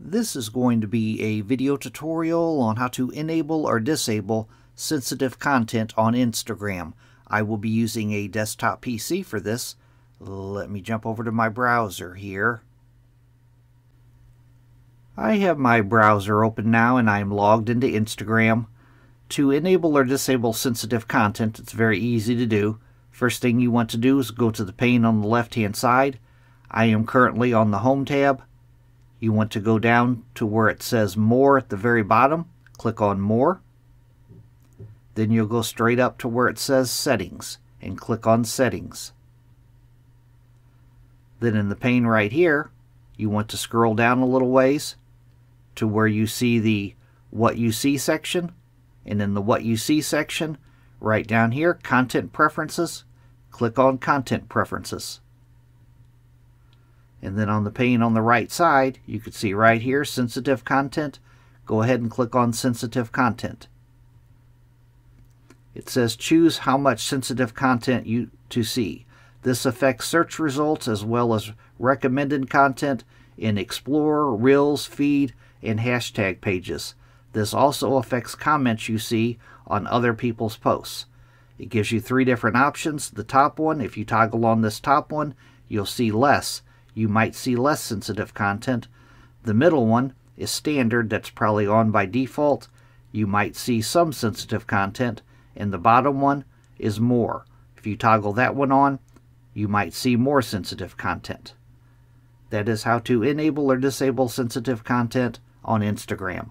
This is going to be a video tutorial on how to enable or disable sensitive content on Instagram. I will be using a desktop PC for this. Let me jump over to my browser here. I have my browser open now and I'm logged into Instagram. To enable or disable sensitive content, it's very easy to do. First thing you want to do is go to the pane on the left hand side. I am currently on the Home tab. You want to go down to where it says More at the very bottom. Click on More. Then you'll go straight up to where it says Settings and click on Settings. Then in the pane right here, you want to scroll down a little ways to where you see the What You See section. And in the What You See section, right down here, Content Preferences, click on Content Preferences. And then on the pane on the right side, you can see right here, Sensitive Content. Go ahead and click on Sensitive Content. It says choose how much sensitive content you to see. This affects search results as well as recommended content in Explorer, Reels, Feed, and hashtag pages. This also affects comments you see on other people's posts. It gives you three different options. The top one, if you toggle on this top one, you'll see less. You might see less sensitive content. The middle one is standard, that's probably on by default. You might see some sensitive content and the bottom one is more. If you toggle that one on, you might see more sensitive content. That is how to enable or disable sensitive content on Instagram.